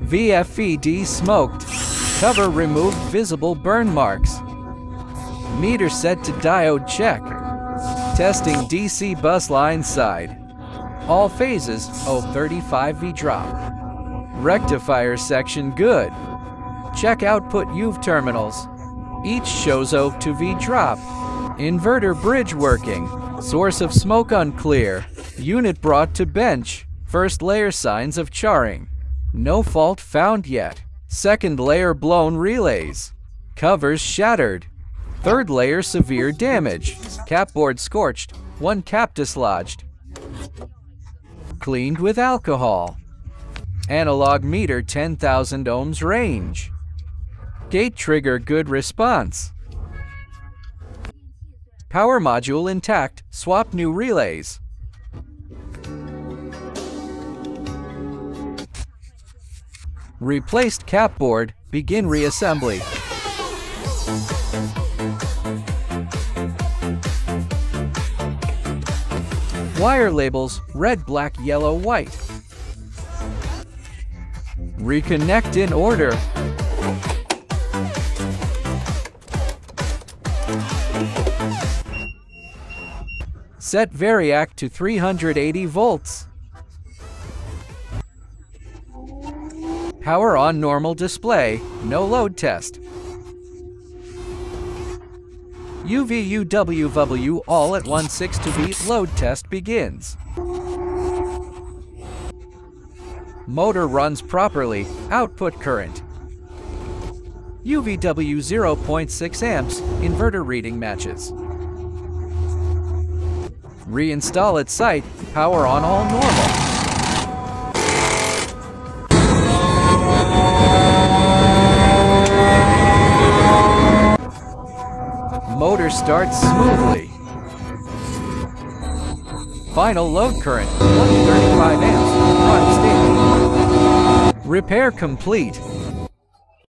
VFD de-smoked. Cover removed visible burn marks. Meter set to diode check. Testing DC bus line side. All phases O35V drop. Rectifier section good. Check output UV terminals. Each shows O to V drop. Inverter bridge working. Source of smoke unclear. Unit brought to bench. First layer signs of charring. No fault found yet. Second layer blown relays. Covers shattered. Third layer severe damage. Capboard scorched. One cap dislodged. Cleaned with alcohol. Analog meter 10,000 ohms range. Gate trigger good response. Power module intact, swap new relays. Replaced capboard, begin reassembly. Wire labels, red, black, yellow, white. Reconnect in order. Set Variac to 380 volts. Power on normal display, no load test. UVUWW all at 1.6 beat load test begins. Motor runs properly, output current. UVW 0.6 amps, inverter reading matches. Reinstall at site, power on all normal. Motor starts smoothly. Final load current, 135 amps, run stable. Repair complete.